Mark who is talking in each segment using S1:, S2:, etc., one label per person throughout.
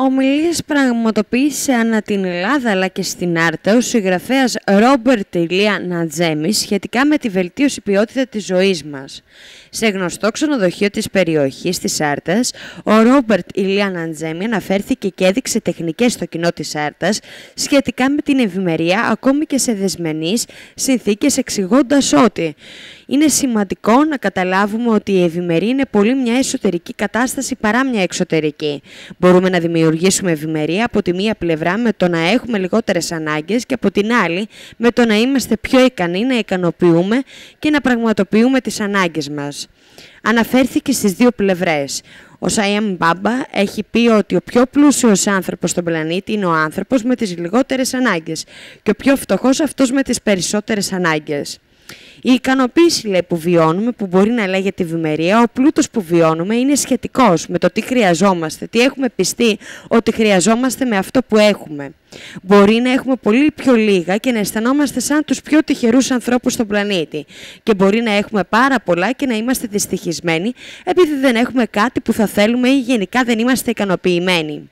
S1: Ομιλίες πραγματοποίησε ανά την Ελλάδα αλλά και στην Άρτα ο συγγραφέας Ρόμπερτ Ηλία Νατζέμις σχετικά με τη βελτίωση ποιότητα της ζωής μας. Σε γνωστό ξενοδοχείο της περιοχής της Άρτας, ο Ρόμπερτ Ηλία Νατζέμι αναφέρθηκε και έδειξε τεχνικές στο κοινό της Άρτας σχετικά με την ευημερία ακόμη και σε δεσμενείς συνθήκες εξηγώντας ότι είναι σημαντικό να καταλάβουμε ότι η ευημερία είναι πολύ μια εσωτερική κατάσταση παρά μια εξωτερική. Μπορούμε να δημιουργήσουμε ευημερία από τη μία πλευρά με το να έχουμε λιγότερες ανάγκες και από την άλλη με το να είμαστε πιο ικανοί να ικανοποιούμε και να πραγματοποιούμε τις ανάγκες μας. Αναφέρθηκε στις δύο πλευρές. Ο Σαϊάμ Μπάμπα έχει πει ότι ο πιο πλούσιος άνθρωπος στον πλανήτη είναι ο άνθρωπος με τις λιγότερες ανάγκες και ο πιο φτωχός αυτός με τις περισσότερες ανάγκες. Η ικανοποίηση λέει, που βιώνουμε, που μπορεί να λέγεται ευημερία, ο πλούτος που βιώνουμε είναι σχετικός με το τι χρειαζόμαστε, τι έχουμε πιστεί ότι χρειαζόμαστε με αυτό που έχουμε. Μπορεί να έχουμε πολύ πιο λίγα και να αισθανόμαστε σαν τους πιο τυχερούς ανθρώπους στον πλανήτη. Και μπορεί να έχουμε πάρα πολλά και να είμαστε δυστυχισμένοι επειδή δεν έχουμε κάτι που θα θέλουμε ή γενικά δεν είμαστε ικανοποιημένοι.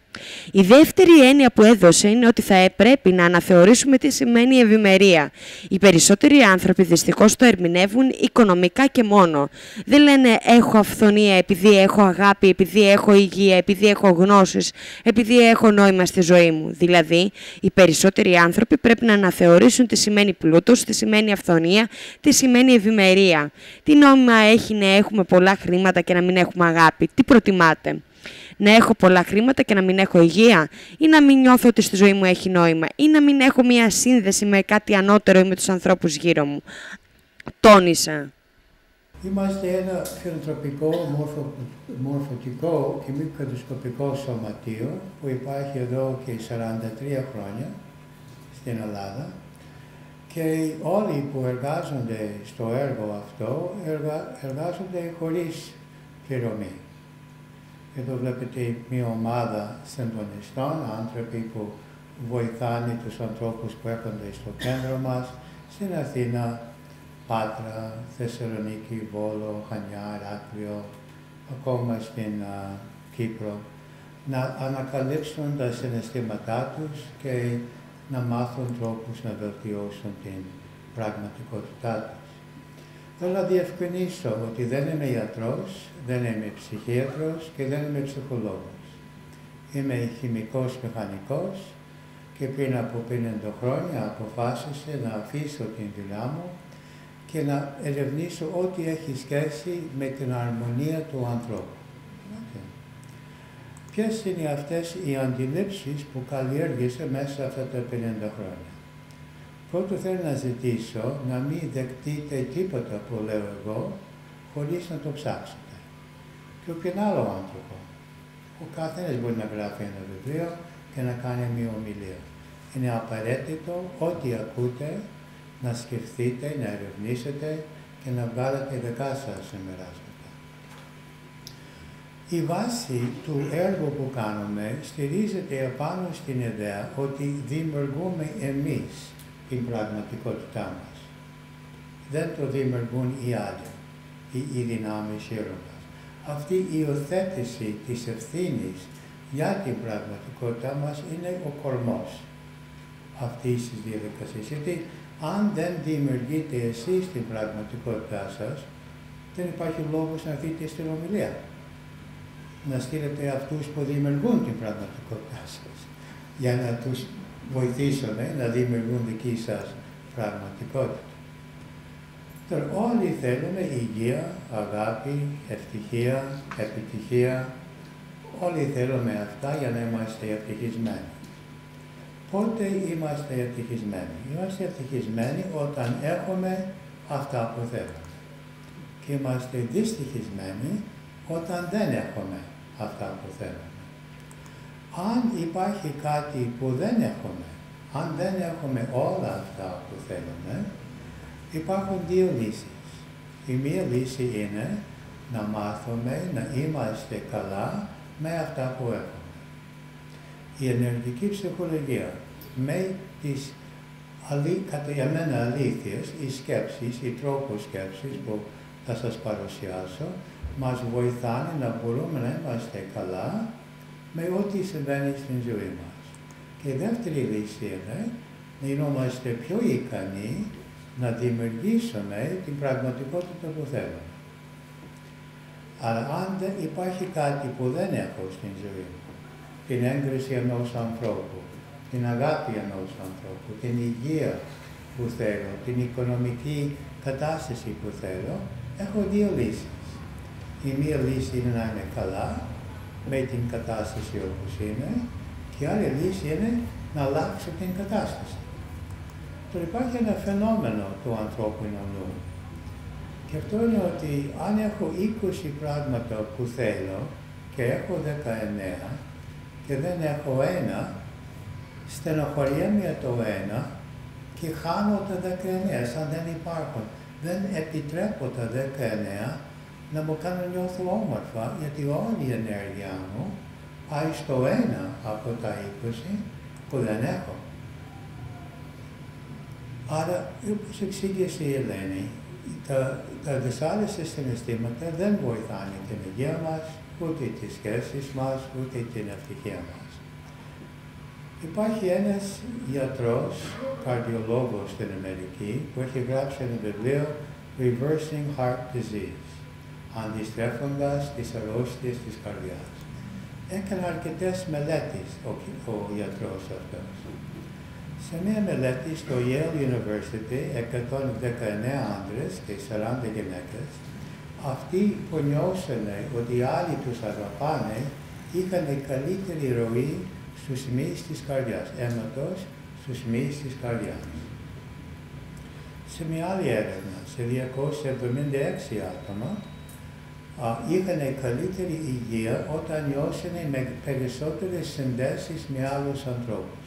S1: Η δεύτερη έννοια που έδωσε είναι ότι θα πρέπει να αναθεωρήσουμε τι σημαίνει ευημερία. Οι περισσότεροι άνθρωποι δυστυχώς το ερμηνεύουν οικονομικά και μόνο. Δεν λένε έχω αυθονία επειδή έχω αγάπη, επειδή έχω υγεία, επειδή έχω γνώσεις, επειδή έχω νόημα στη ζωή μου. Δηλαδή, οι περισσότεροι άνθρωποι πρέπει να αναθεωρήσουν τι σημαίνει πλούτος, τι σημαίνει αυθονία, τι σημαίνει ευημερία. Τι νόημα έχει να έχουμε πολλά χρήματα και να μην έχουμε αγάπη; Τι προτιμάτε; Να έχω πολλά χρήματα και να μην έχω υγεία; Ή να μην νιώθω ότι στη ζωή μου έχει νόημα; Ή να μην έχω μία σύνδεση με κάτι ανώτερο ή με τους ανθρώπους γύρω μου; Τόνισα.
S2: Είμαστε ένα φιλανθρωπικό, μορφο, μορφωτικό και μικροσκοπικό σωματείο που υπάρχει εδώ και 43 χρόνια στην Ελλάδα και όλοι που εργάζονται στο έργο αυτό εργάζονται χωρίς πληρωμή. Εδώ βλέπετε μια ομάδα συντονιστών, άνθρωποι που βοηθάνε τους ανθρώπους που έρχονται στο κέντρο μας, στην Αθήνα, Πάτρα, Θεσσαλονίκη, Βόλο, Χανιά, Ηράκλειο, ακόμα στην Κύπρο, να ανακαλύψουν τα συναισθήματά τους και να μάθουν τρόπους να βελτιώσουν την πραγματικότητά τους. Θέλω να διευκρινίσω ότι δεν είμαι ιατρός, δεν είμαι ψυχίατρος και δεν είμαι ψυχολόγος. Είμαι χημικός μηχανικός και πριν από 50 χρόνια αποφάσισα να αφήσω την δουλειά μου και να ερευνήσω ό,τι έχει σχέση με την αρμονία του ανθρώπου. Okay. Ποιες είναι αυτές οι αντιλήψεις που καλλιέργησε μέσα αυτά τα 50 χρόνια; Πρώτο θέλω να ζητήσω να μην δεκτείτε τίποτα που λέω εγώ χωρίς να το ψάξετε. Και όποιον άλλο άνθρωπο. Ο καθένας μπορεί να γράφει ένα βιβλίο και να κάνει μια ομιλία. Είναι απαραίτητο ό,τι ακούτε να σκεφτείτε, να ερευνήσετε και να βγάλετε δικά σας συμπεράσματα. Η βάση του έργου που κάνουμε στηρίζεται επάνω στην ιδέα ότι δημιουργούμε εμείς την πραγματικότητά μας. Δεν το δημιουργούν οι άλλοι ή οι δυνάμεις γύρω μας. Αυτή η υιοθέτηση της ευθύνης για την πραγματικότητά μας είναι ο κορμός αυτής της διαδικασίας. Γιατί αν δεν δημιουργείτε εσείς την πραγματικότητά σας, δεν υπάρχει λόγος να δείτε στην ομιλία. Να στείλετε αυτούς που δημιουργούν την πραγματικότητά σας, για να τους βοηθήσουν να δημιουργούν δική σας πραγματικότητα. Τώρα όλοι θέλουμε υγεία, αγάπη, ευτυχία, επιτυχία. Όλοι θέλουμε αυτά για να είμαστε ευτυχισμένοι. Πότε είμαστε ευτυχισμένοι; Είμαστε ευτυχισμένοι όταν έχουμε αυτά που θέλουμε. Και είμαστε δυστυχισμένοι όταν δεν έχουμε αυτά που θέλουμε. Αν υπάρχει κάτι που δεν έχουμε, αν δεν έχουμε όλα αυτά που θέλουμε, υπάρχουν δύο λύσεις. Η μία λύση είναι να μάθουμε να είμαστε καλά με αυτά που έχουμε. Η ενεργική ψυχολογία με τις αλή, κατά για μένα αλήθειες, οι σκέψεις, οι τρόποι σκέψης που θα σας παρουσιάσω, μας βοηθάνε να μπορούμε να είμαστε καλά με ό,τι συμβαίνει στην ζωή μας. Και η δεύτερη λύση είναι να είμαστε πιο ικανοί να δημιουργήσουμε την πραγματικότητα που θέλουμε. Αλλά αν δεν υπάρχει κάτι που δεν έχω στην ζωή μου, την έγκριση ενός ανθρώπου, την αγάπη ενός ανθρώπου, την υγεία που θέλω, την οικονομική κατάσταση που θέλω, έχω δύο λύσεις. Η μία λύση είναι να είμαι καλά με την κατάσταση όπως είναι και η άλλη λύση είναι να αλλάξω την κατάσταση. Τώρα υπάρχει ένα φαινόμενο του ανθρώπινου νου. Και αυτό είναι ότι αν έχω 20 πράγματα που θέλω και έχω 19 και δεν έχω ένα, στενοχωριέμαι το ένα και χάνω τα 19 σαν δεν υπάρχουν. Δεν επιτρέπω τα 19 να μου κάνουν νιώθω όμορφα γιατί όλη η ενέργειά μου πάει στο ένα από τα 20 που δεν έχω. Άρα, όπως εξήγησε η Ελένη, τα, τα δυσάρεστα συναισθήματα δεν βοηθάνε την υγεία μας, ούτε τις σχέσεις μας, ούτε την ευτυχία μας. Υπάρχει ένας γιατρός, καρδιολόγος στην Αμερική, που έχει γράψει ένα βιβλίο Reversing Heart Disease, αντιστρέφοντας τις αρρώστιες της καρδιάς. Έκανε αρκετές μελέτες ο, ο γιατρός αυτός. Σε μια μελέτη στο Yale University, 119 άντρες και 40 γυναίκες, αυτοί που νιώσανε ότι οι άλλοι τους αγαπάνε, είχαν καλύτερη ροή στους μυς της καρδιάς, αίματος στους μυς της καρδιάς. Σε μια άλλη έρευνα, σε 276 άτομα, είχαν καλύτερη υγεία όταν νιώσανε με περισσότερες συνδέσεις με άλλους ανθρώπους.